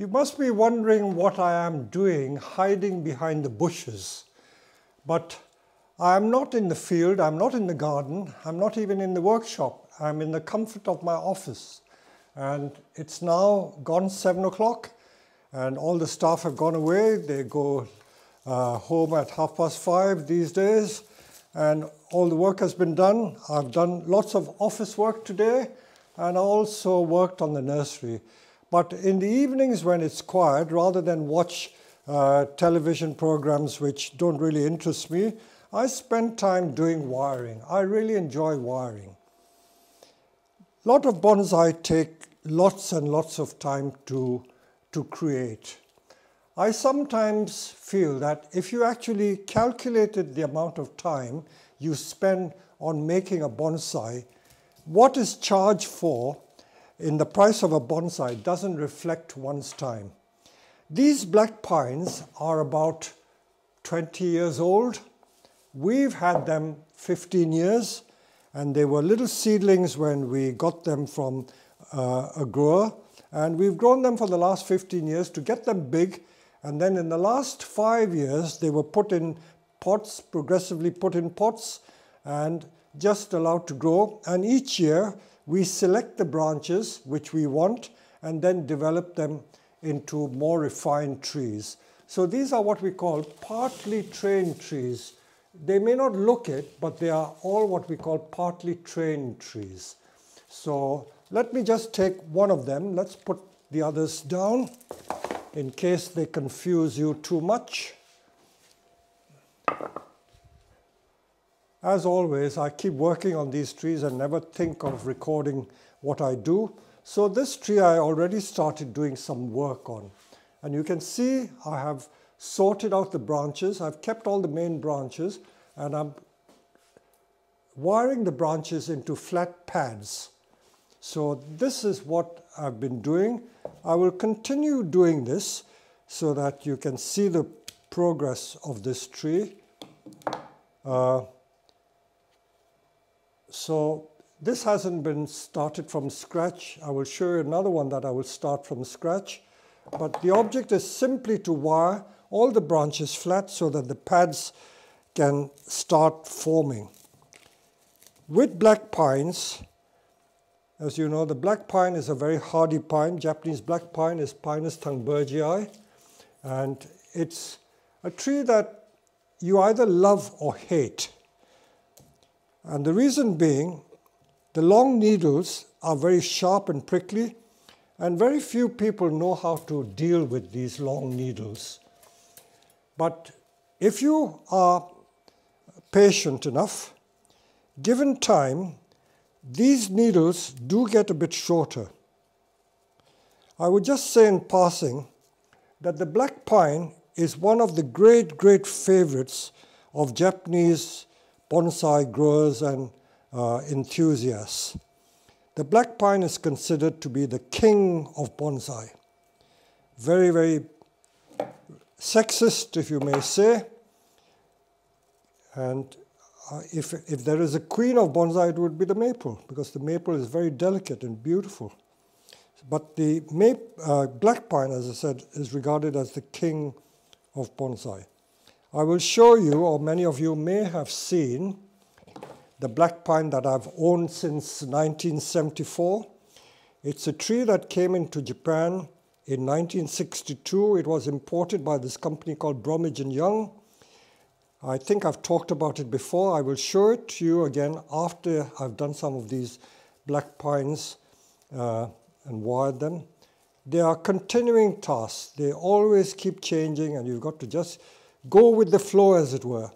You must be wondering what I am doing hiding behind the bushes. But I am not in the field, I'm not in the garden, I'm not even in the workshop. I'm in the comfort of my office. And it's now gone seven o'clock and all the staff have gone away. They go uh, home at half past five these days and all the work has been done. I've done lots of office work today and I also worked on the nursery. But in the evenings when it's quiet, rather than watch uh, television programs which don't really interest me, I spend time doing wiring. I really enjoy wiring. A lot of bonsai take lots and lots of time to, to create. I sometimes feel that if you actually calculated the amount of time you spend on making a bonsai, what is charged for in the price of a bonsai doesn't reflect one's time. These black pines are about 20 years old. We've had them 15 years, and they were little seedlings when we got them from uh, a grower. And we've grown them for the last 15 years to get them big. And then in the last five years, they were put in pots, progressively put in pots, and just allowed to grow. And each year, we select the branches which we want and then develop them into more refined trees. So these are what we call partly trained trees. They may not look it, but they are all what we call partly trained trees. So let me just take one of them. Let's put the others down in case they confuse you too much. As always, I keep working on these trees and never think of recording what I do. So this tree I already started doing some work on. And you can see I have sorted out the branches. I've kept all the main branches and I'm wiring the branches into flat pads. So this is what I've been doing. I will continue doing this so that you can see the progress of this tree. Uh, so this hasn't been started from scratch. I will show you another one that I will start from scratch. But the object is simply to wire all the branches flat so that the pads can start forming. With black pines, as you know, the black pine is a very hardy pine. Japanese black pine is Pinus thunbergii. And it's a tree that you either love or hate. And the reason being, the long needles are very sharp and prickly, and very few people know how to deal with these long needles. But if you are patient enough, given time, these needles do get a bit shorter. I would just say in passing that the black pine is one of the great, great favorites of Japanese bonsai growers and uh, enthusiasts. The black pine is considered to be the king of bonsai. Very, very sexist, if you may say. And uh, if, if there is a queen of bonsai, it would be the maple, because the maple is very delicate and beautiful. But the uh, black pine, as I said, is regarded as the king of bonsai. I will show you, or many of you may have seen, the black pine that I've owned since 1974. It's a tree that came into Japan in 1962. It was imported by this company called Bromage and Young. I think I've talked about it before. I will show it to you again after I've done some of these black pines uh, and wired them. They are continuing tasks. They always keep changing and you've got to just Go with the flow, as it were.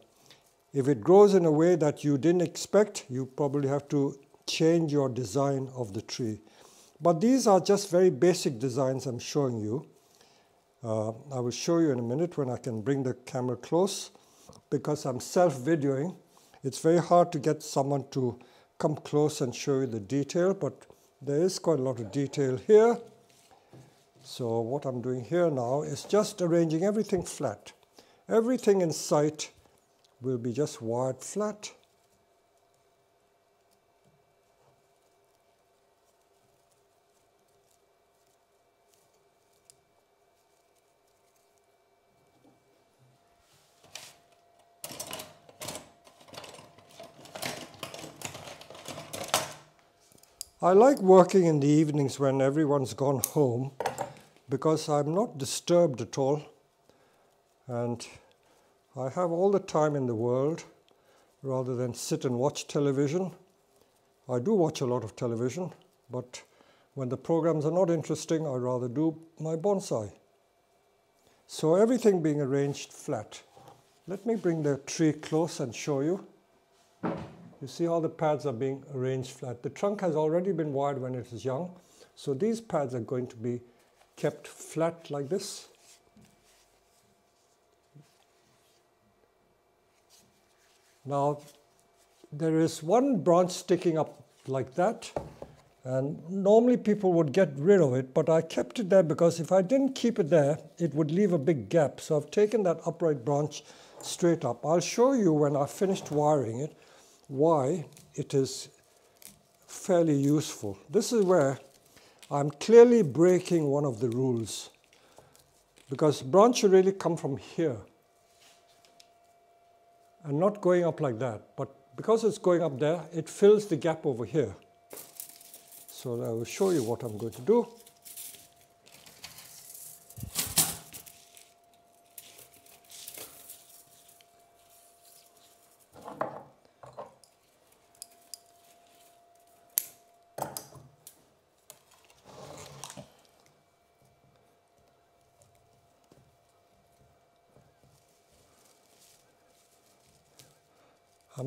If it grows in a way that you didn't expect, you probably have to change your design of the tree. But these are just very basic designs I'm showing you. Uh, I will show you in a minute when I can bring the camera close because I'm self-videoing. It's very hard to get someone to come close and show you the detail, but there is quite a lot of detail here. So what I'm doing here now is just arranging everything flat everything in sight will be just wired flat. I like working in the evenings when everyone's gone home because I'm not disturbed at all and I have all the time in the world rather than sit and watch television. I do watch a lot of television, but when the programs are not interesting, I rather do my bonsai. So everything being arranged flat. Let me bring the tree close and show you. You see how the pads are being arranged flat. The trunk has already been wired when it is young, so these pads are going to be kept flat like this. Now, there is one branch sticking up like that, and normally people would get rid of it, but I kept it there because if I didn't keep it there, it would leave a big gap. So I've taken that upright branch straight up. I'll show you when I've finished wiring it why it is fairly useful. This is where I'm clearly breaking one of the rules because branch should really come from here and not going up like that. But because it's going up there, it fills the gap over here. So I will show you what I'm going to do.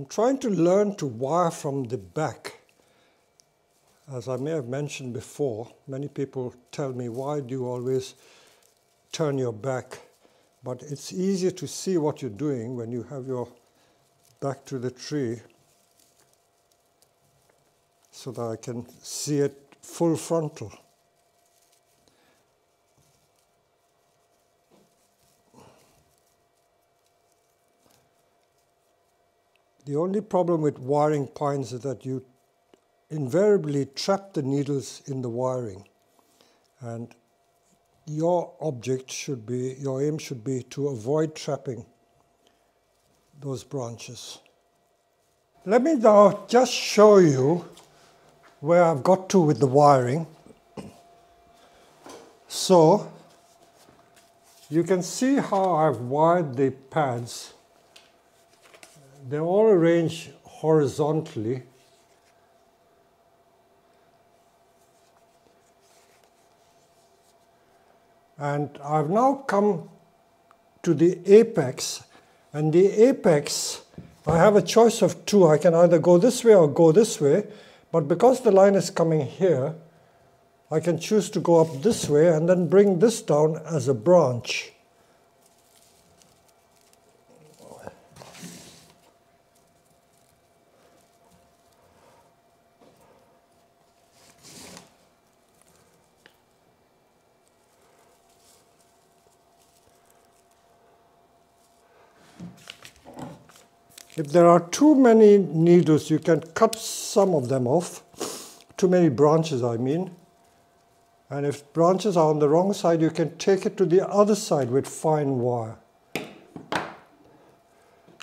Trying to learn to wire from the back. As I may have mentioned before, many people tell me, why do you always turn your back? But it's easier to see what you're doing when you have your back to the tree so that I can see it full frontal. The only problem with wiring pines is that you invariably trap the needles in the wiring. And your object should be, your aim should be to avoid trapping those branches. Let me now just show you where I've got to with the wiring. So, you can see how I've wired the pads they're all arranged horizontally. And I've now come to the apex. And the apex, I have a choice of two. I can either go this way or go this way. But because the line is coming here, I can choose to go up this way and then bring this down as a branch. If there are too many needles, you can cut some of them off. Too many branches, I mean. And if branches are on the wrong side, you can take it to the other side with fine wire.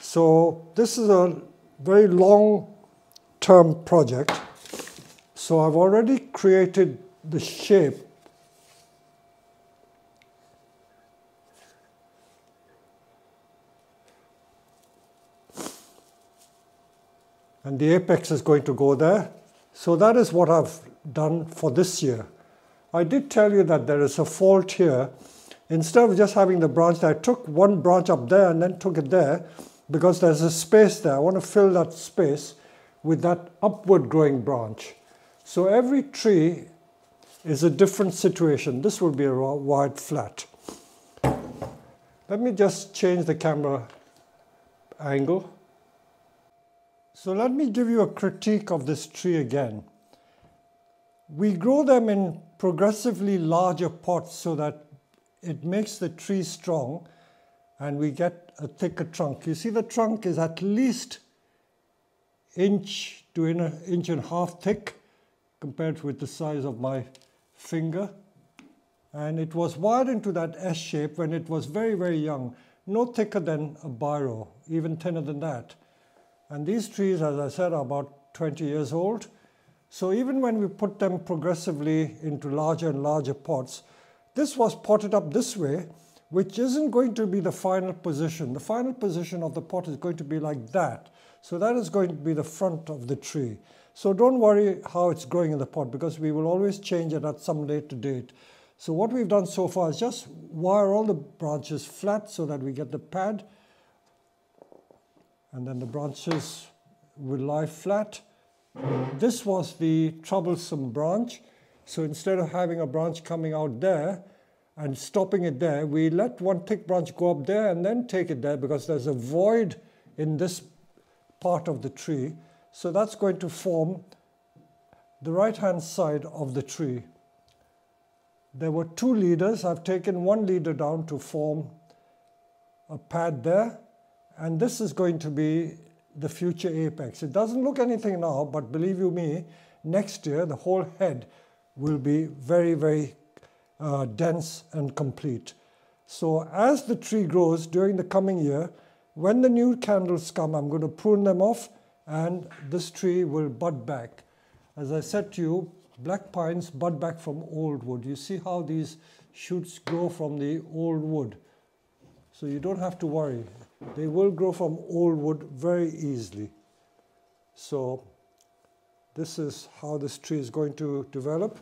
So this is a very long-term project. So I've already created the shape and the apex is going to go there. So that is what I've done for this year. I did tell you that there is a fault here. Instead of just having the branch there, I took one branch up there and then took it there because there's a space there. I want to fill that space with that upward growing branch. So every tree is a different situation. This will be a wide flat. Let me just change the camera angle. So let me give you a critique of this tree again. We grow them in progressively larger pots so that it makes the tree strong and we get a thicker trunk. You see the trunk is at least inch to an inch and a half thick compared with the size of my finger. And it was wired into that S shape when it was very, very young, no thicker than a biro, even thinner than that. And these trees, as I said, are about 20 years old. So even when we put them progressively into larger and larger pots, this was potted up this way, which isn't going to be the final position. The final position of the pot is going to be like that. So that is going to be the front of the tree. So don't worry how it's growing in the pot because we will always change it at some later date. So what we've done so far is just wire all the branches flat so that we get the pad and then the branches will lie flat. This was the troublesome branch. So instead of having a branch coming out there and stopping it there, we let one thick branch go up there and then take it there because there's a void in this part of the tree. So that's going to form the right hand side of the tree. There were two leaders. I've taken one leader down to form a pad there. And this is going to be the future apex. It doesn't look anything now, but believe you me, next year the whole head will be very, very uh, dense and complete. So as the tree grows during the coming year, when the new candles come, I'm going to prune them off and this tree will bud back. As I said to you, black pines bud back from old wood. You see how these shoots grow from the old wood. So you don't have to worry. They will grow from old wood very easily. So this is how this tree is going to develop.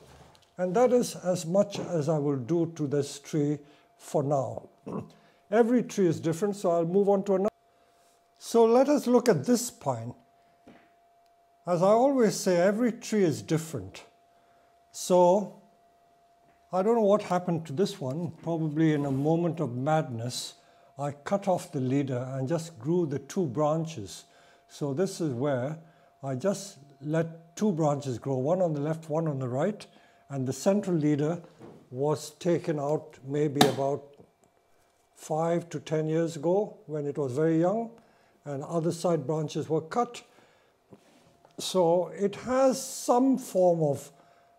And that is as much as I will do to this tree for now. Every tree is different, so I'll move on to another. So let us look at this pine. As I always say, every tree is different. So I don't know what happened to this one. Probably in a moment of madness, I cut off the leader and just grew the two branches. So this is where I just let two branches grow, one on the left, one on the right, and the central leader was taken out maybe about five to 10 years ago when it was very young, and other side branches were cut so it has some form of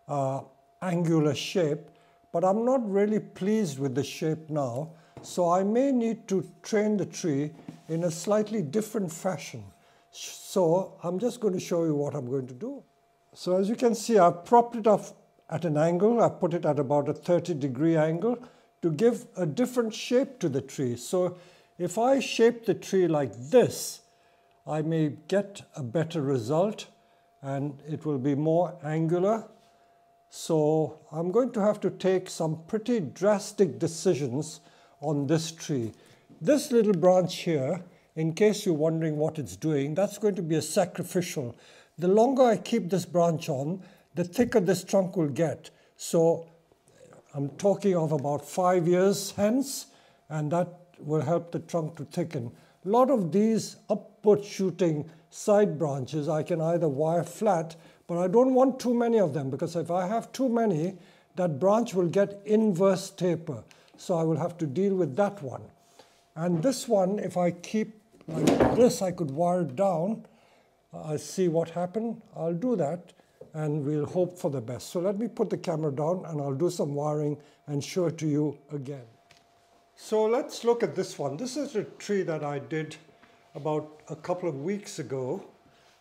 uh, angular shape, but I'm not really pleased with the shape now. So I may need to train the tree in a slightly different fashion. So I'm just going to show you what I'm going to do. So as you can see, I've propped it up at an angle. I've put it at about a 30 degree angle to give a different shape to the tree. So if I shape the tree like this, I may get a better result and it will be more angular. So I'm going to have to take some pretty drastic decisions on this tree. This little branch here, in case you're wondering what it's doing, that's going to be a sacrificial. The longer I keep this branch on, the thicker this trunk will get. So I'm talking of about five years hence, and that will help the trunk to thicken. A lot of these upward shooting side branches I can either wire flat, but I don't want too many of them because if I have too many, that branch will get inverse taper. So I will have to deal with that one. And this one, if I keep like this, I could wire it down. I'll see what happened. I'll do that and we'll hope for the best. So let me put the camera down and I'll do some wiring and show it to you again. So let's look at this one. This is a tree that I did about a couple of weeks ago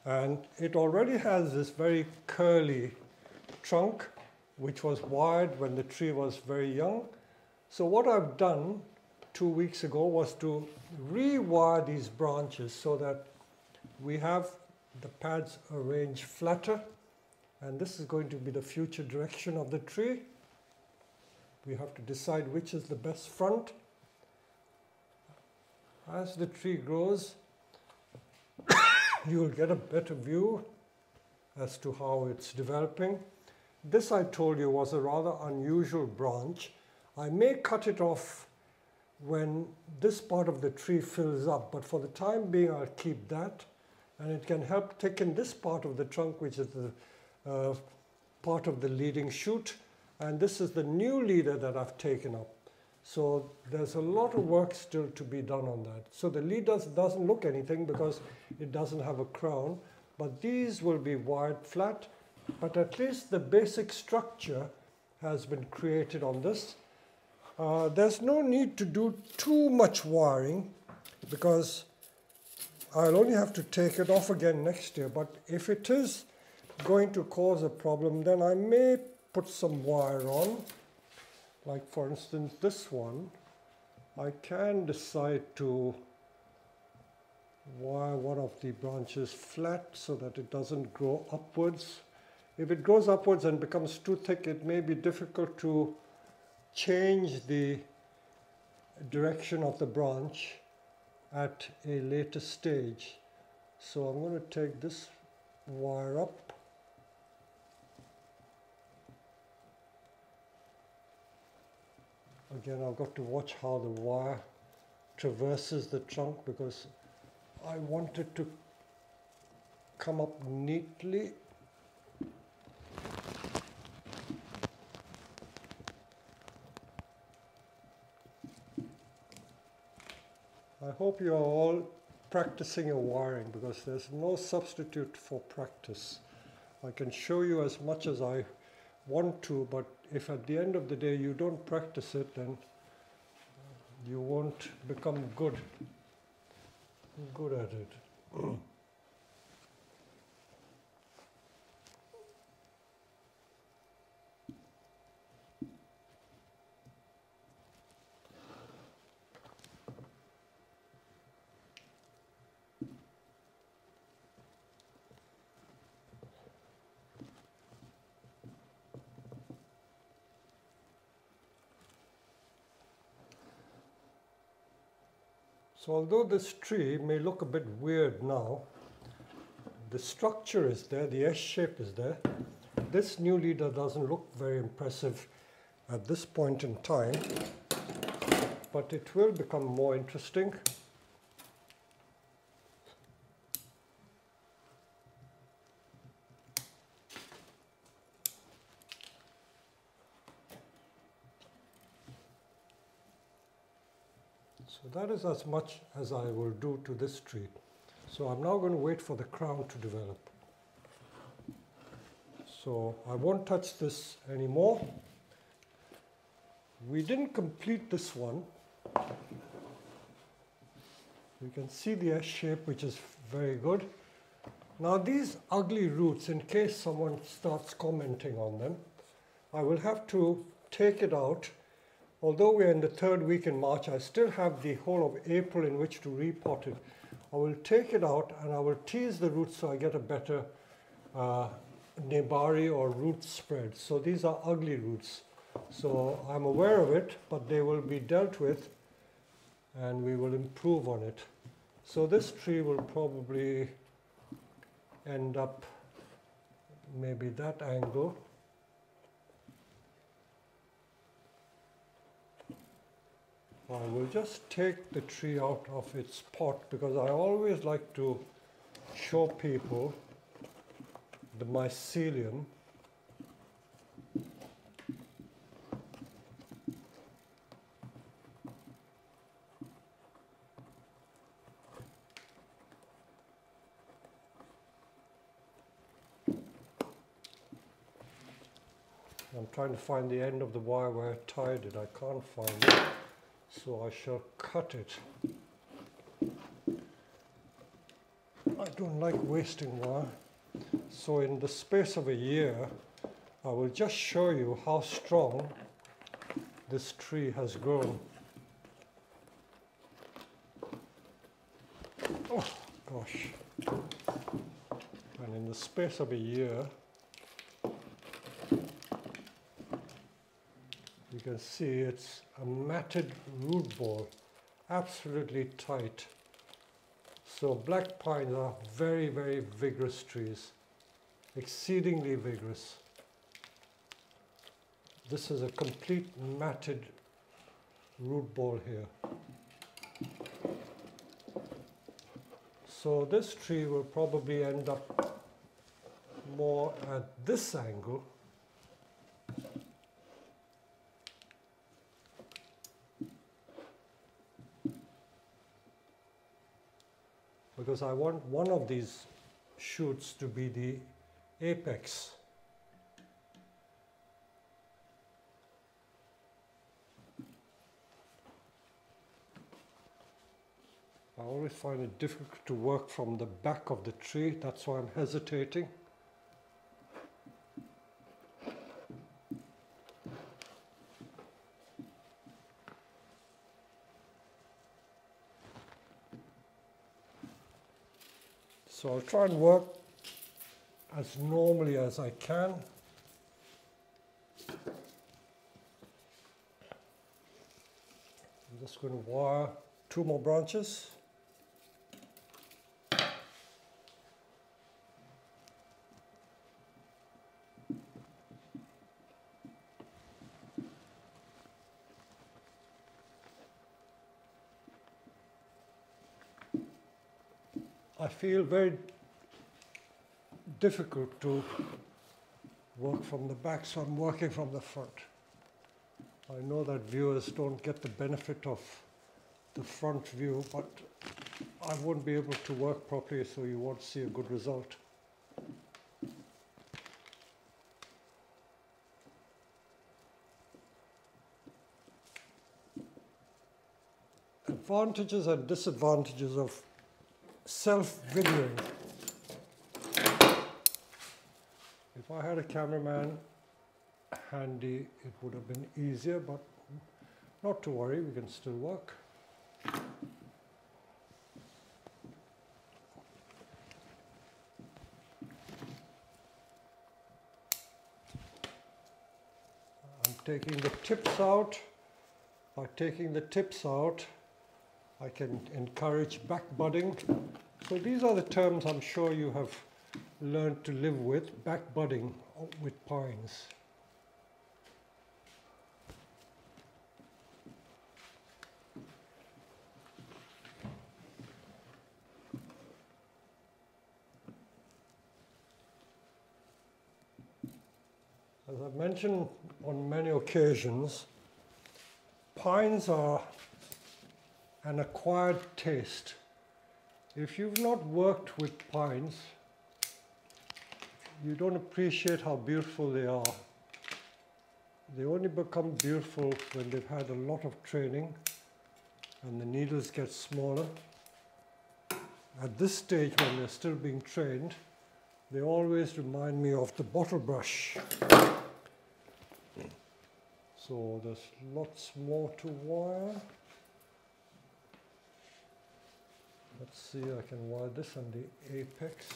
and it already has this very curly trunk which was wired when the tree was very young. So what I've done two weeks ago was to rewire these branches so that we have the pads arranged flatter and this is going to be the future direction of the tree. We have to decide which is the best front. As the tree grows, you will get a better view as to how it's developing. This I told you was a rather unusual branch. I may cut it off when this part of the tree fills up, but for the time being I'll keep that and it can help thicken this part of the trunk which is the uh, part of the leading shoot and this is the new leader that I've taken up. So there's a lot of work still to be done on that. So the lead does, doesn't look anything because it doesn't have a crown, but these will be wired flat, but at least the basic structure has been created on this. Uh, there's no need to do too much wiring because I'll only have to take it off again next year, but if it is going to cause a problem, then I may put some wire on. Like for instance, this one, I can decide to wire one of the branches flat so that it doesn't grow upwards. If it grows upwards and becomes too thick, it may be difficult to change the direction of the branch at a later stage. So I'm going to take this wire up. Again, I've got to watch how the wire traverses the trunk because I want it to come up neatly I hope you are all practicing your wiring because there's no substitute for practice. I can show you as much as I want to, but if at the end of the day you don't practice it, then you won't become good, good at it. So although this tree may look a bit weird now, the structure is there, the S shape is there. This new leader doesn't look very impressive at this point in time, but it will become more interesting. That is as much as I will do to this tree. So I'm now going to wait for the crown to develop. So I won't touch this anymore. We didn't complete this one. You can see the S shape, which is very good. Now these ugly roots, in case someone starts commenting on them, I will have to take it out Although we're in the third week in March, I still have the whole of April in which to repot it. I will take it out and I will tease the roots so I get a better uh, nebari or root spread. So these are ugly roots. So I'm aware of it, but they will be dealt with and we will improve on it. So this tree will probably end up maybe that angle Uh, I will just take the tree out of its pot because I always like to show people the mycelium I'm trying to find the end of the wire where I tied it. I can't find it so I shall cut it. I don't like wasting wire, so in the space of a year, I will just show you how strong this tree has grown. Oh gosh. And in the space of a year, can see it's a matted root ball, absolutely tight. So black pines are very, very vigorous trees, exceedingly vigorous. This is a complete matted root ball here. So this tree will probably end up more at this angle because I want one of these shoots to be the apex. I always find it difficult to work from the back of the tree, that's why I'm hesitating. So I'll try and work as normally as I can. I'm just going to wire two more branches. I feel very difficult to work from the back, so I'm working from the front. I know that viewers don't get the benefit of the front view, but I won't be able to work properly, so you won't see a good result. Advantages and disadvantages of self-videoing. I had a cameraman handy, it would have been easier, but not to worry, we can still work. I'm taking the tips out. By taking the tips out, I can encourage back budding. So these are the terms I'm sure you have learned to live with, back budding with pines. As I've mentioned on many occasions, pines are an acquired taste. If you've not worked with pines, you don't appreciate how beautiful they are. They only become beautiful when they've had a lot of training and the needles get smaller. At this stage, when they're still being trained, they always remind me of the bottle brush. So there's lots more to wire. Let's see, I can wire this on the apex.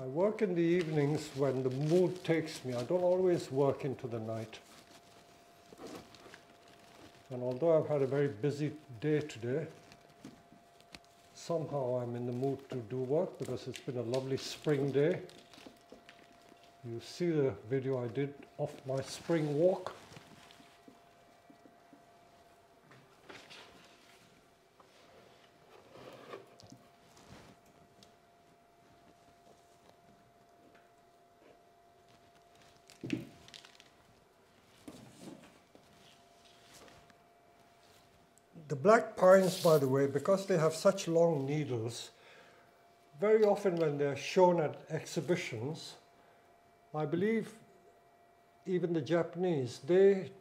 I work in the evenings when the mood takes me. I don't always work into the night. And although I've had a very busy day today, somehow I'm in the mood to do work because it's been a lovely spring day. You see the video I did of my spring walk. The black pines, by the way, because they have such long needles, very often when they're shown at exhibitions, I believe even the Japanese, they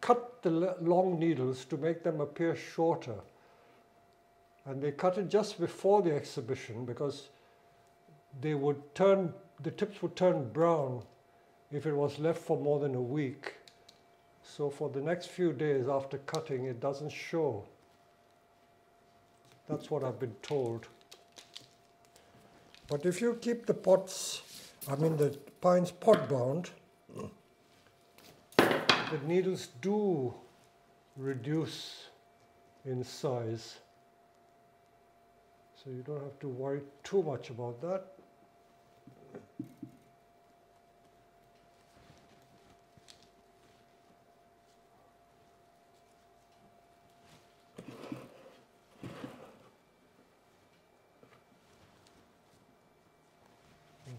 cut the long needles to make them appear shorter. And they cut it just before the exhibition because they would turn, the tips would turn brown if it was left for more than a week. So for the next few days after cutting, it doesn't show. That's what I've been told. But if you keep the pots, I mean the pines pot bound, the needles do reduce in size. So you don't have to worry too much about that.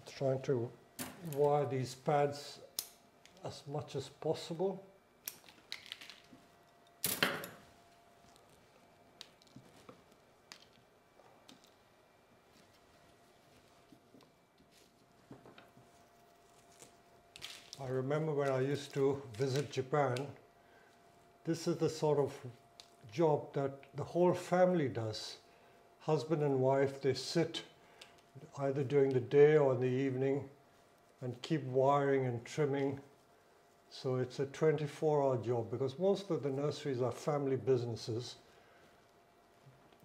Trying to wire these pads as much as possible. I remember when I used to visit Japan, this is the sort of job that the whole family does. Husband and wife, they sit either during the day or in the evening and keep wiring and trimming. So it's a 24 hour job because most of the nurseries are family businesses.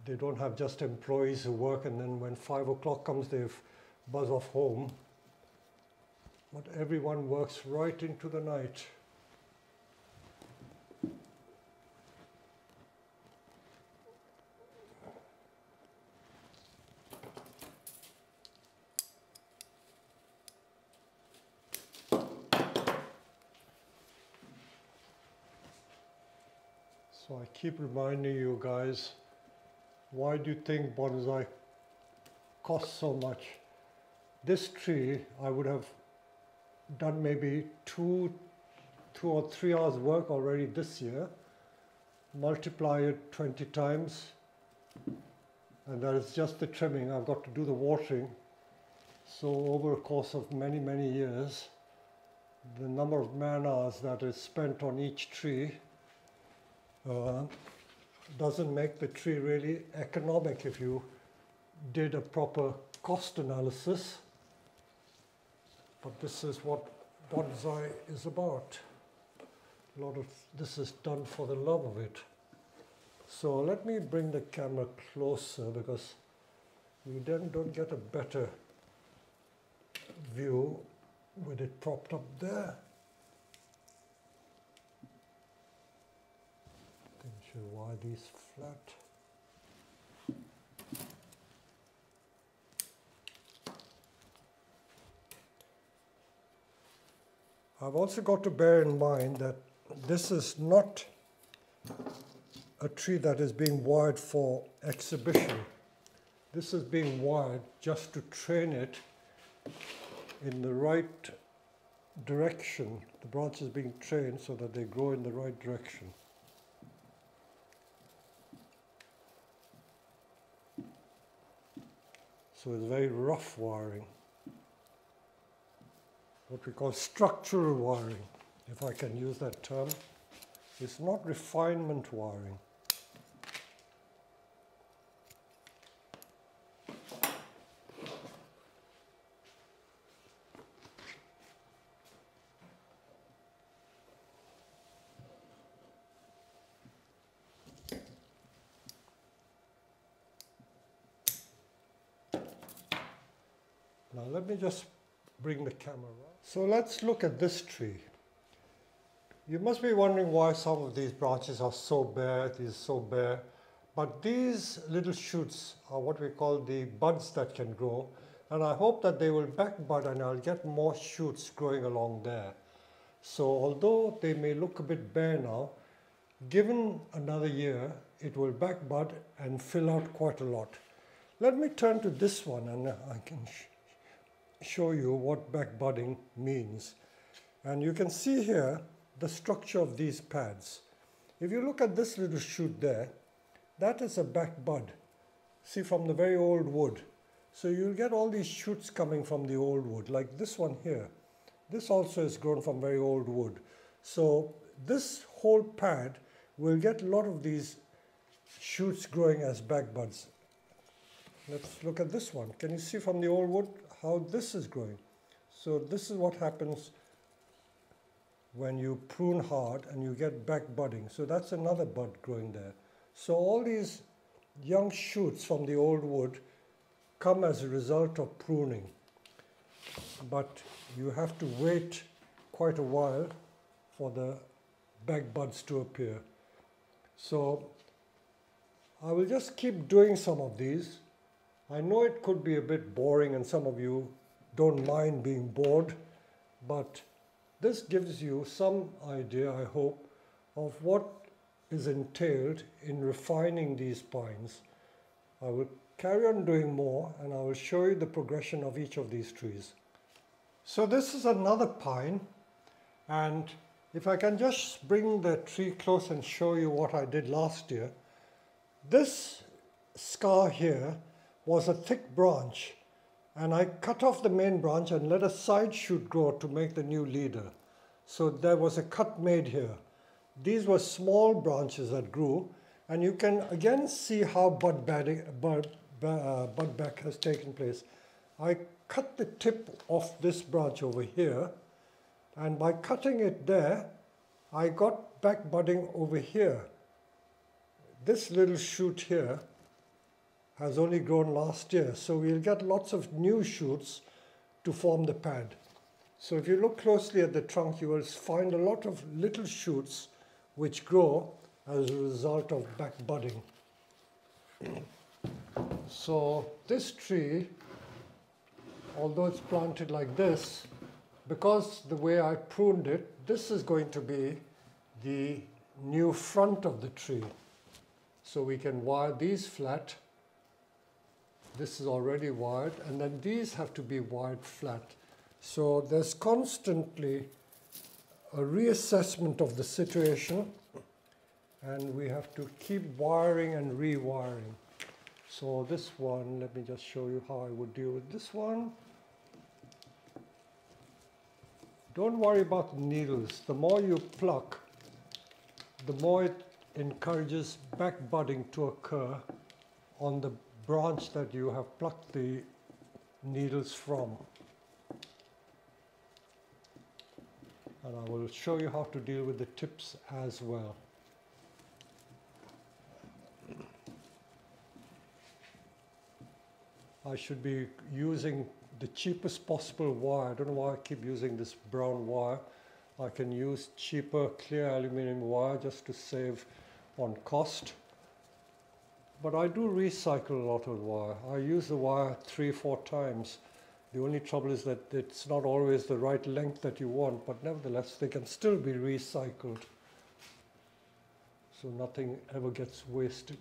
They don't have just employees who work and then when five o'clock comes, they buzz off home. But everyone works right into the night. So I keep reminding you guys, why do you think bonsai costs so much? This tree, I would have done maybe two, two or three hours work already this year. Multiply it 20 times, and that is just the trimming. I've got to do the watering. So over a course of many, many years, the number of man hours that is spent on each tree uh, doesn't make the tree really economic if you did a proper cost analysis. But this is what bonsai is about. A lot of this is done for the love of it. So let me bring the camera closer because you then don't get a better view with it propped up there. Sure why these flat. I've also got to bear in mind that this is not a tree that is being wired for exhibition. This is being wired just to train it in the right direction. The branches being trained so that they grow in the right direction. So it's very rough wiring. What we call structural wiring, if I can use that term. It's not refinement wiring. let me just bring the camera. So let's look at this tree. You must be wondering why some of these branches are so bare, these so bare. But these little shoots are what we call the buds that can grow. And I hope that they will back bud and I'll get more shoots growing along there. So although they may look a bit bare now, given another year, it will back bud and fill out quite a lot. Let me turn to this one and I can show you what back budding means. And you can see here the structure of these pads. If you look at this little shoot there, that is a back bud. See from the very old wood. So you'll get all these shoots coming from the old wood, like this one here. This also is grown from very old wood. So this whole pad will get a lot of these shoots growing as back buds. Let's look at this one. Can you see from the old wood how this is growing. So this is what happens when you prune hard and you get back budding. So that's another bud growing there. So all these young shoots from the old wood come as a result of pruning. But you have to wait quite a while for the back buds to appear. So I will just keep doing some of these I know it could be a bit boring and some of you don't mind being bored, but this gives you some idea, I hope, of what is entailed in refining these pines. I will carry on doing more and I will show you the progression of each of these trees. So this is another pine and if I can just bring the tree close and show you what I did last year. This scar here was a thick branch and I cut off the main branch and let a side shoot grow to make the new leader. So there was a cut made here. these were small branches that grew, and you can again see how bud, badding, bud, uh, bud back has taken place. I cut the tip of this branch over here, and by cutting it there, I got back budding over here. This little shoot here has only grown last year, so we'll get lots of new shoots to form the pad. So if you look closely at the trunk, you will find a lot of little shoots which grow as a result of back budding. so this tree, although it's planted like this, because the way I pruned it, this is going to be the new front of the tree. So we can wire these flat. This is already wired, and then these have to be wired flat. So there's constantly a reassessment of the situation, and we have to keep wiring and rewiring. So this one, let me just show you how I would deal with this one. Don't worry about needles. The more you pluck, the more it encourages back budding to occur on the branch that you have plucked the needles from. And I will show you how to deal with the tips as well. I should be using the cheapest possible wire. I don't know why I keep using this brown wire. I can use cheaper clear aluminum wire just to save on cost. But I do recycle a lot of wire. I use the wire three, four times. The only trouble is that it's not always the right length that you want, but nevertheless, they can still be recycled. So nothing ever gets wasted.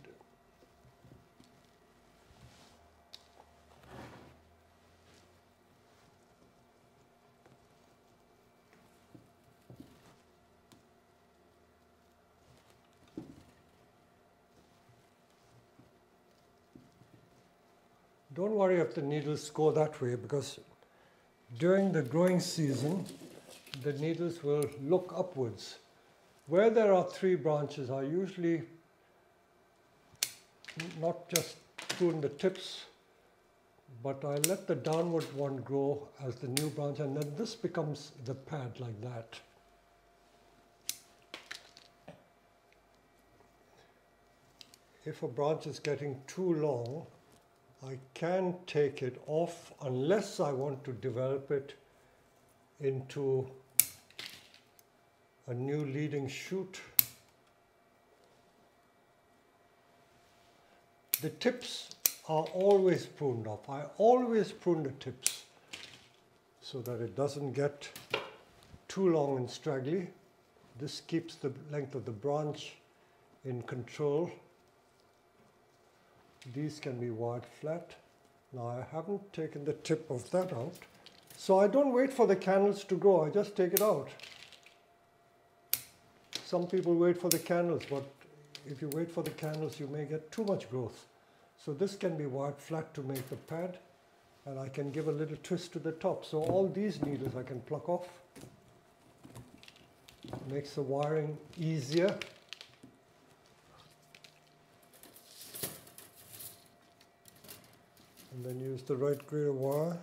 Don't worry if the needles go that way because during the growing season, the needles will look upwards. Where there are three branches, I usually not just prune the tips, but I let the downward one grow as the new branch, and then this becomes the pad like that. If a branch is getting too long, I can take it off unless I want to develop it into a new leading shoot. The tips are always pruned off. I always prune the tips so that it doesn't get too long and straggly. This keeps the length of the branch in control. These can be wired flat. Now I haven't taken the tip of that out. So I don't wait for the candles to grow, I just take it out. Some people wait for the candles, but if you wait for the candles, you may get too much growth. So this can be wired flat to make the pad, and I can give a little twist to the top. So all these needles I can pluck off. Makes the wiring easier. Then use the right grade wire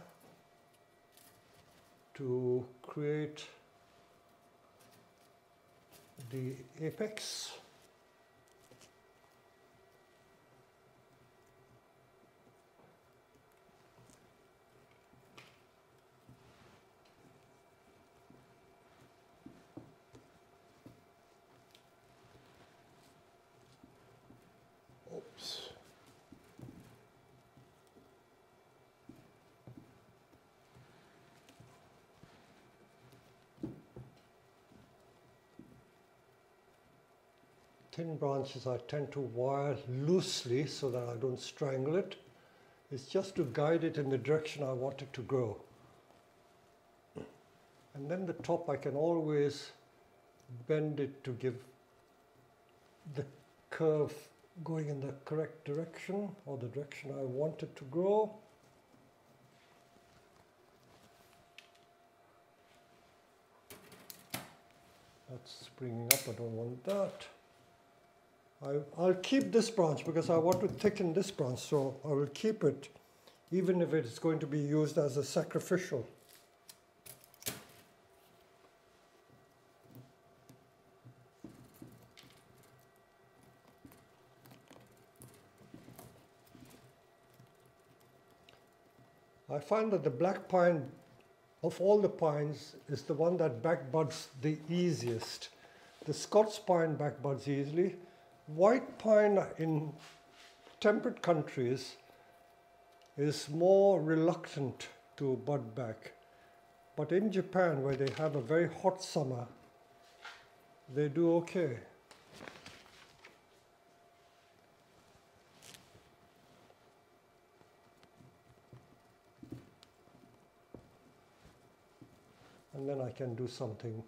to create the apex thin branches I tend to wire loosely so that I don't strangle it. It's just to guide it in the direction I want it to grow. And then the top I can always bend it to give the curve going in the correct direction or the direction I want it to grow. That's springing up, I don't want that. I, will keep this branch because I want to thicken this branch, so I will keep it even if it's going to be used as a sacrificial. I find that the black pine of all the pines is the one that backbuds the easiest. The Scots pine backbuds easily. White pine in temperate countries is more reluctant to bud back. But in Japan, where they have a very hot summer, they do okay. and then I can do something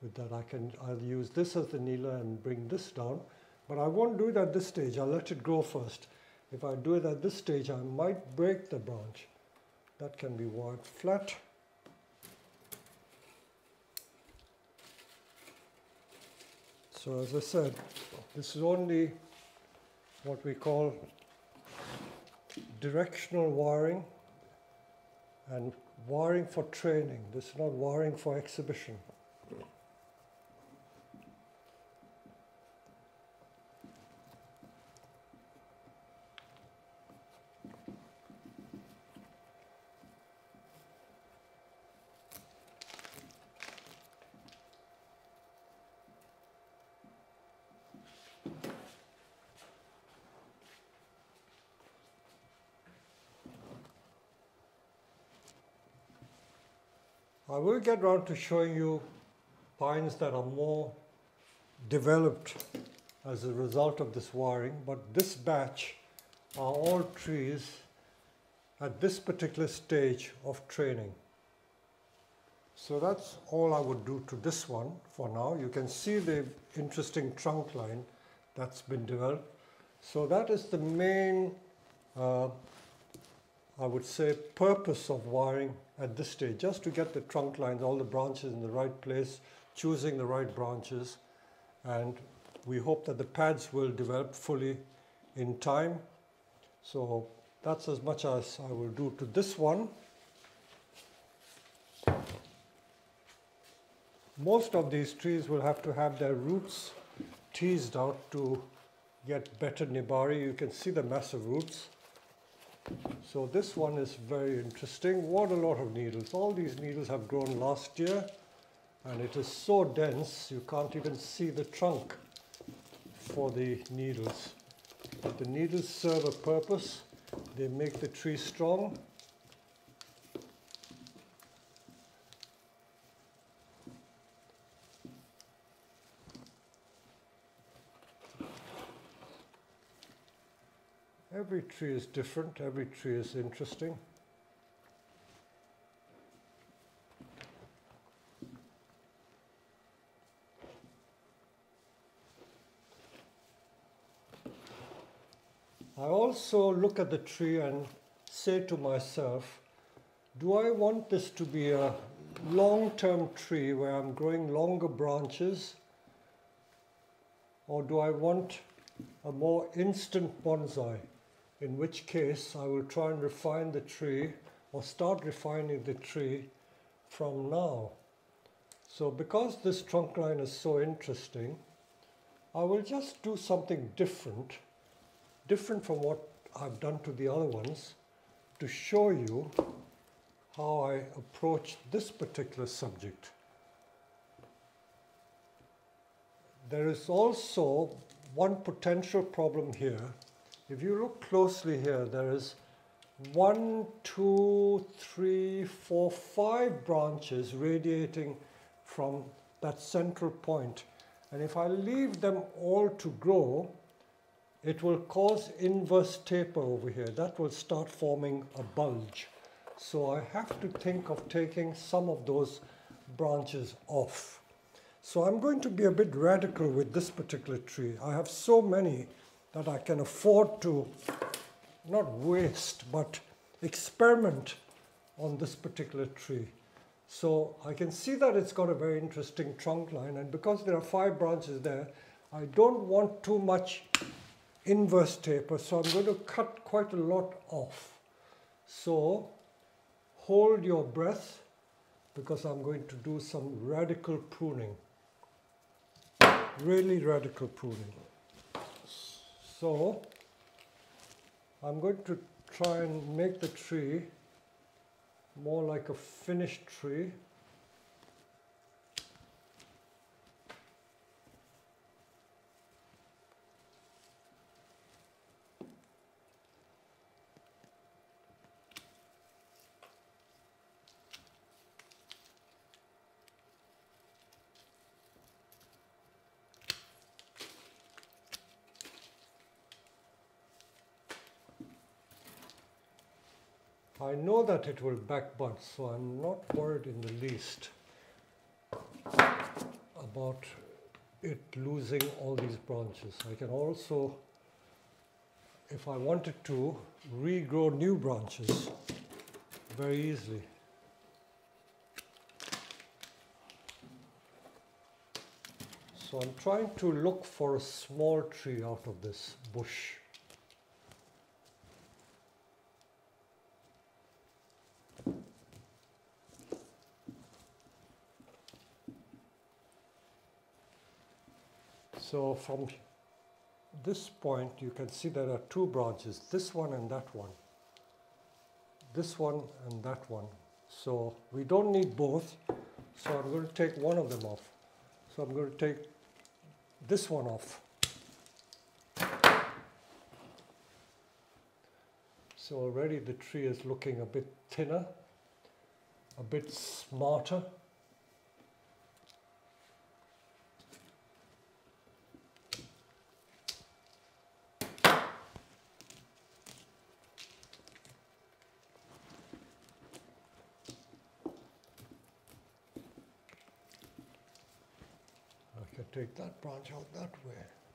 with that. I can, I'll use this as the kneeler and bring this down, but I won't do it at this stage. I'll let it grow first. If I do it at this stage, I might break the branch. That can be wired flat. So as I said, this is only what we call directional wiring and wiring for training. This is not wiring for exhibition. I will get around to showing you pines that are more developed as a result of this wiring, but this batch are all trees at this particular stage of training. So that's all I would do to this one for now. You can see the interesting trunk line that's been developed. So that is the main, uh, I would say, purpose of wiring at this stage, just to get the trunk lines, all the branches in the right place, choosing the right branches, and we hope that the pads will develop fully in time. So that's as much as I will do to this one. Most of these trees will have to have their roots teased out to get better nebari. You can see the massive roots. So this one is very interesting. What a lot of needles. All these needles have grown last year and it is so dense you can't even see the trunk for the needles. But the needles serve a purpose. They make the tree strong Every tree is different, every tree is interesting. I also look at the tree and say to myself, do I want this to be a long-term tree where I'm growing longer branches or do I want a more instant bonsai? In which case I will try and refine the tree or start refining the tree from now. So because this trunk line is so interesting, I will just do something different, different from what I've done to the other ones, to show you how I approach this particular subject. There is also one potential problem here if you look closely here, there is one, two, three, four, five branches radiating from that central point. And if I leave them all to grow, it will cause inverse taper over here. That will start forming a bulge. So I have to think of taking some of those branches off. So I'm going to be a bit radical with this particular tree. I have so many that I can afford to not waste but experiment on this particular tree. So I can see that it's got a very interesting trunk line and because there are five branches there, I don't want too much inverse taper, so I'm going to cut quite a lot off. So hold your breath because I'm going to do some radical pruning. Really radical pruning. So I'm going to try and make the tree more like a finished tree. I know that it will back bud, so I'm not worried in the least about it losing all these branches. I can also, if I wanted to, regrow new branches very easily. So I'm trying to look for a small tree out of this bush. So from this point you can see there are two branches, this one and that one. This one and that one. So we don't need both, so I'm going to take one of them off. So I'm going to take this one off. So already the tree is looking a bit thinner, a bit smarter. take that branch out that way.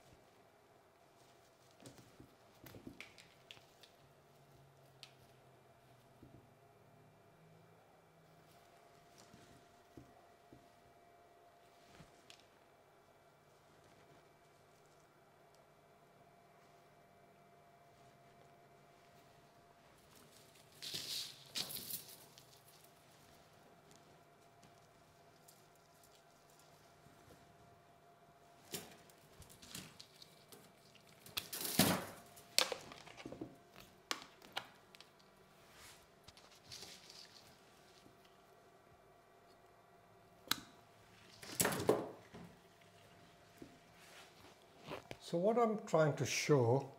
So what I'm trying to show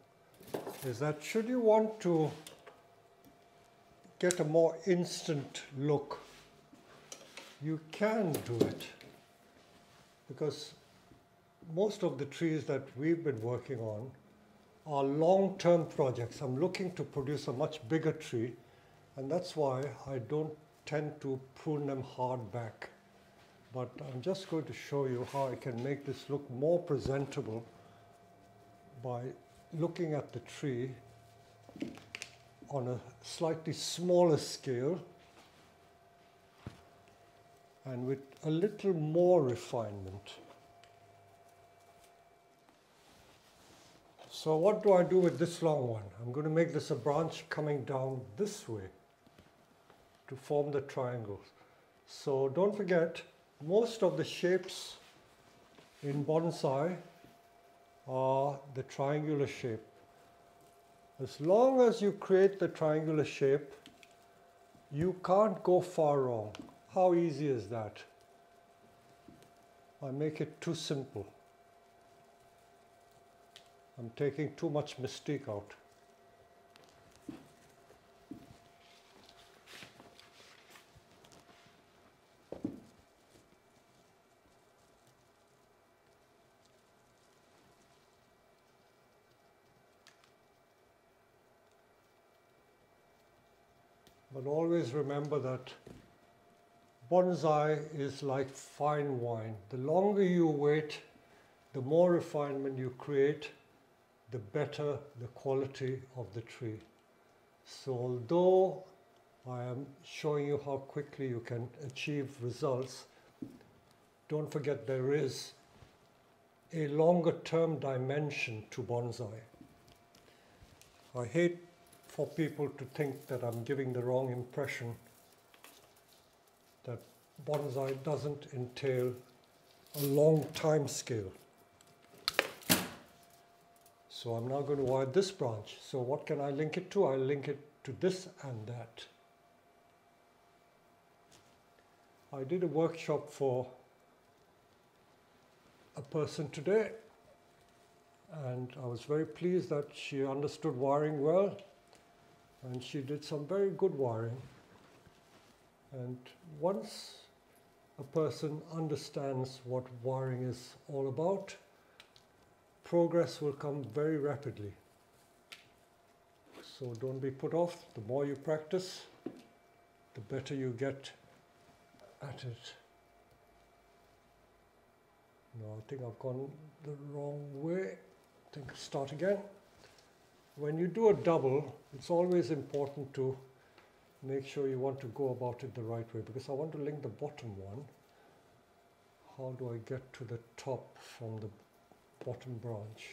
is that should you want to get a more instant look, you can do it because most of the trees that we've been working on are long-term projects. I'm looking to produce a much bigger tree and that's why I don't tend to prune them hard back. But I'm just going to show you how I can make this look more presentable by looking at the tree on a slightly smaller scale and with a little more refinement. So what do I do with this long one? I'm going to make this a branch coming down this way to form the triangles. So don't forget, most of the shapes in bonsai are the triangular shape. As long as you create the triangular shape, you can't go far wrong. How easy is that? I make it too simple. I'm taking too much mystique out. But always remember that bonsai is like fine wine. The longer you wait, the more refinement you create, the better the quality of the tree. So although I am showing you how quickly you can achieve results. Don't forget there is a longer term dimension to bonsai. I hate for people to think that I'm giving the wrong impression that bonsai doesn't entail a long time scale. So I'm now going to wire this branch. So what can I link it to? I link it to this and that. I did a workshop for a person today and I was very pleased that she understood wiring well and she did some very good wiring. And once a person understands what wiring is all about, progress will come very rapidly. So don't be put off. The more you practice, the better you get at it. No, I think I've gone the wrong way. I think start again. When you do a double, it's always important to make sure you want to go about it the right way because I want to link the bottom one. How do I get to the top from the bottom branch?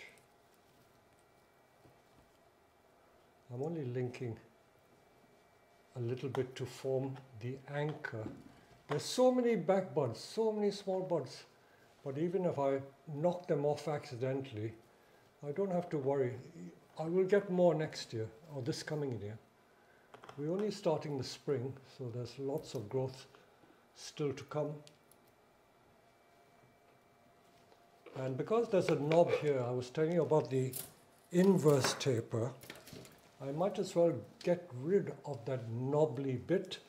I'm only linking a little bit to form the anchor there's so many back buds, so many small buds, but even if I knock them off accidentally, I don't have to worry. I will get more next year or this coming year. We're only starting the spring, so there's lots of growth still to come. And because there's a knob here, I was telling you about the inverse taper, I might as well get rid of that knobbly bit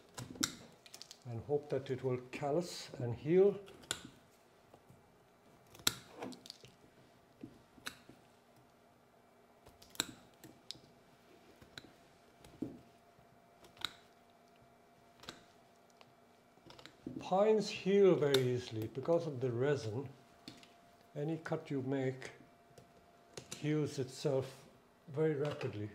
and hope that it will callus and heal. Pines heal very easily because of the resin. Any cut you make heals itself very rapidly.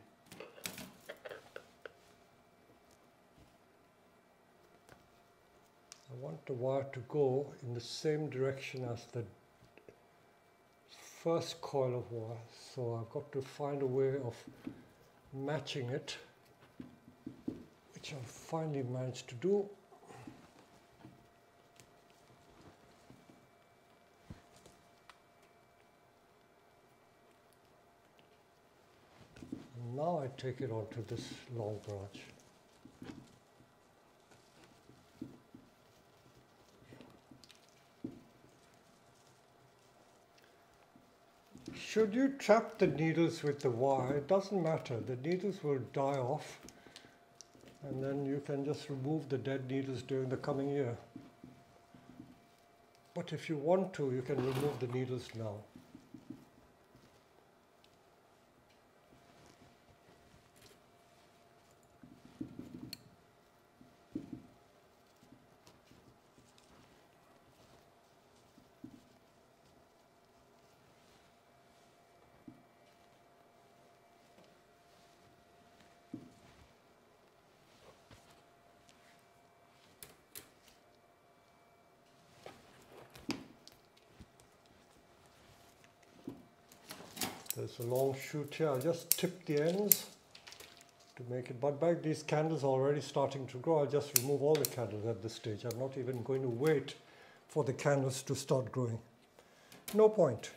I want the wire to go in the same direction as the first coil of wire. So I've got to find a way of matching it, which I've finally managed to do. Now I take it onto this long branch. Should you trap the needles with the wire, it doesn't matter. The needles will die off and then you can just remove the dead needles during the coming year. But if you want to, you can remove the needles now. There's a long shoot here. I'll just tip the ends to make it bud back These candles are already starting to grow. I'll just remove all the candles at this stage. I'm not even going to wait for the candles to start growing. No point.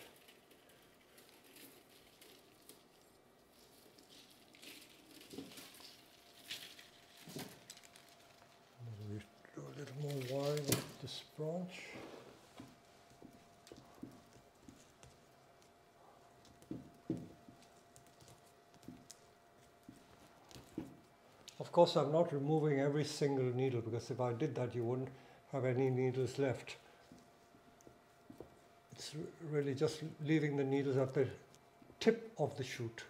Maybe do a little more wiring with this branch. Of course, I'm not removing every single needle because if I did that, you wouldn't have any needles left. It's really just leaving the needles at the tip of the shoot.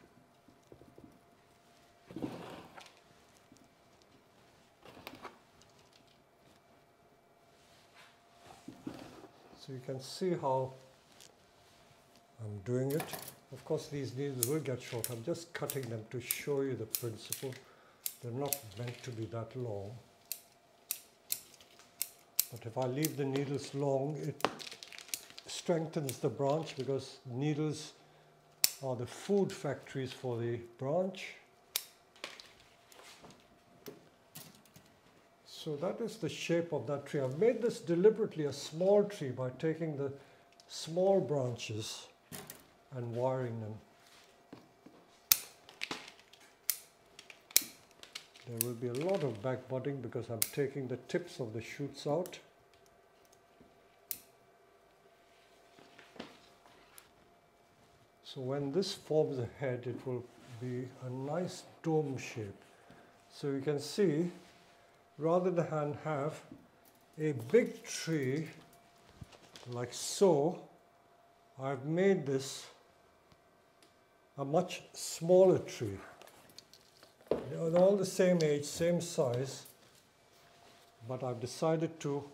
So you can see how I'm doing it. Of course, these needles will get short. I'm just cutting them to show you the principle They're not meant to be that long. But if I leave the needles long, it strengthens the branch because needles are the food factories for the branch. So that is the shape of that tree. I've made this deliberately a small tree by taking the small branches and wiring them. There will be a lot of back budding because I'm taking the tips of the shoots out. So when this forms a head, it will be a nice dome shape. So you can see, rather than have a big tree like so, I've made this a much smaller tree. They're all the same age, same size, but I've decided to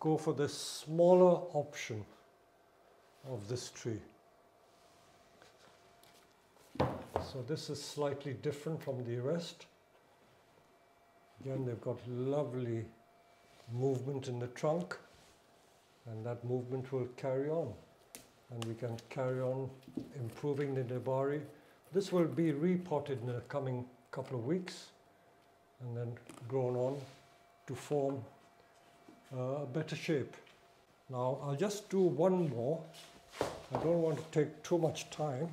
go for the smaller option of this tree. So this is slightly different from the rest. Again, they've got lovely movement in the trunk and that movement will carry on and we can carry on improving the Nebari. This will be repotted in the coming couple of weeks and then grown on to form uh, a better shape. Now I'll just do one more. I don't want to take too much time.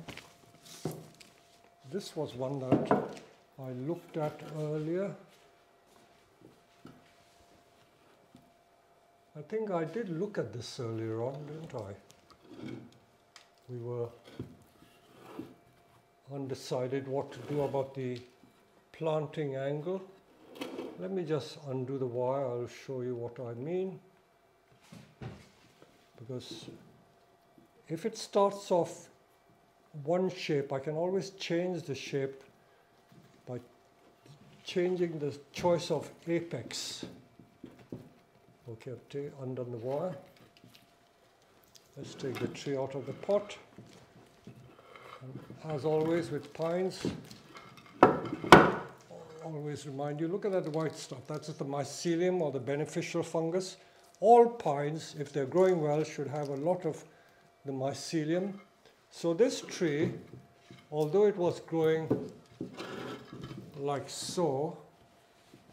This was one that I looked at earlier. I think I did look at this earlier on, didn't I? We were undecided what to do about the planting angle. Let me just undo the wire, I'll show you what I mean. Because if it starts off one shape, I can always change the shape by changing the choice of apex. Okay, I've undone the wire. Let's take the tree out of the pot. As always with pines, always remind you, look at that white stuff. That's the mycelium or the beneficial fungus. All pines, if they're growing well, should have a lot of the mycelium. So this tree, although it was growing like so,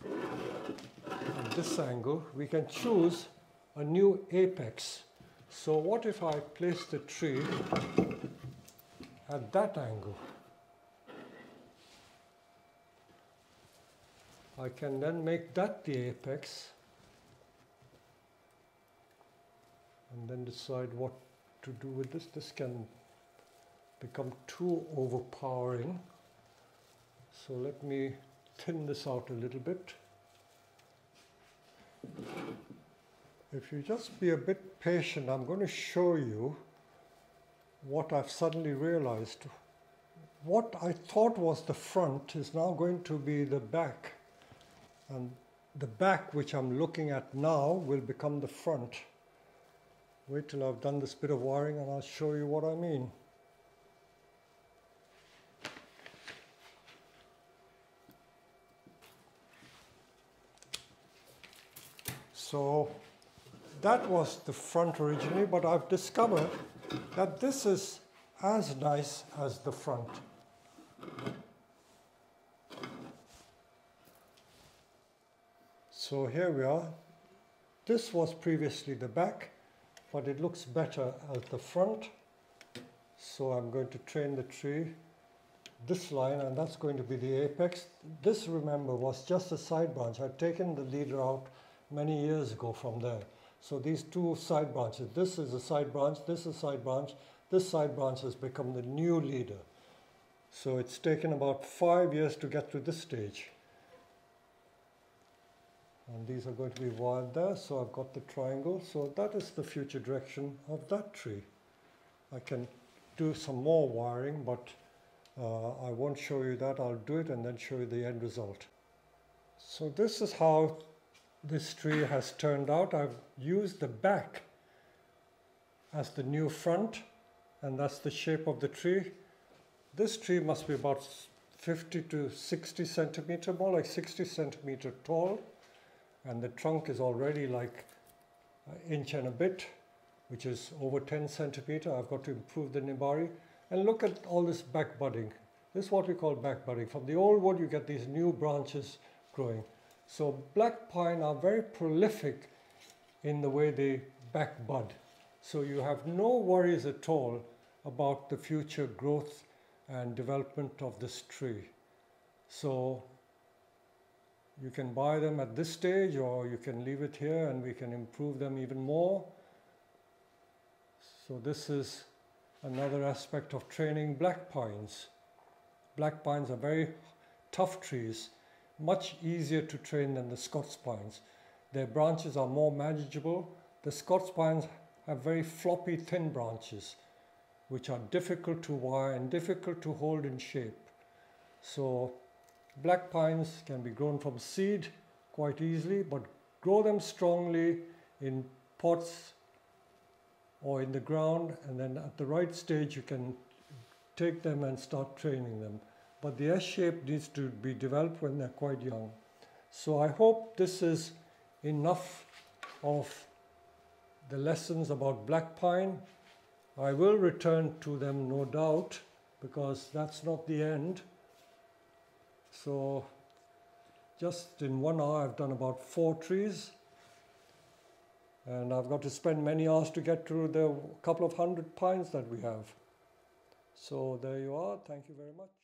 at this angle, we can choose a new apex. So what if I place the tree at that angle? I can then make that the apex and then decide what to do with this. This can become too overpowering. So let me thin this out a little bit. If you just be a bit patient, I'm going to show you what I've suddenly realized. What I thought was the front is now going to be the back. And the back, which I'm looking at now, will become the front. Wait till I've done this bit of wiring and I'll show you what I mean. So that was the front originally, but I've discovered that this is as nice as the front. So here we are. This was previously the back, but it looks better at the front. So I'm going to train the tree this line and that's going to be the apex. This remember was just a side branch. I'd taken the leader out many years ago from there. So these two side branches, this is a side branch, this is a side branch, this side branch has become the new leader. So it's taken about five years to get to this stage. And these are going to be wired there so I've got the triangle. So that is the future direction of that tree. I can do some more wiring but uh, I won't show you that. I'll do it and then show you the end result. So this is how this tree has turned out I've used the back as the new front and that's the shape of the tree this tree must be about 50 to 60 centimeter, more like 60 centimeter tall, and the trunk is already like an inch and a bit, which is over 10 centimeter. I've got to improve the nebari. And look at all this back budding. This is what we call back budding. From the old wood, you get these new branches growing. So black pine are very prolific in the way they back bud. So you have no worries at all about the future growth and development of this tree. So you can buy them at this stage or you can leave it here and we can improve them even more. So this is another aspect of training black pines. Black pines are very tough trees, much easier to train than the Scots pines. Their branches are more manageable. The Scots pines have very floppy, thin branches, which are difficult to wire and difficult to hold in shape. So black pines can be grown from seed quite easily, but grow them strongly in pots or in the ground and then at the right stage you can take them and start training them. But the S shape needs to be developed when they're quite young. So I hope this is enough of the lessons about black pine. I will return to them no doubt because that's not the end. So just in one hour I've done about four trees and I've got to spend many hours to get through the couple of hundred pines that we have. So there you are. Thank you very much.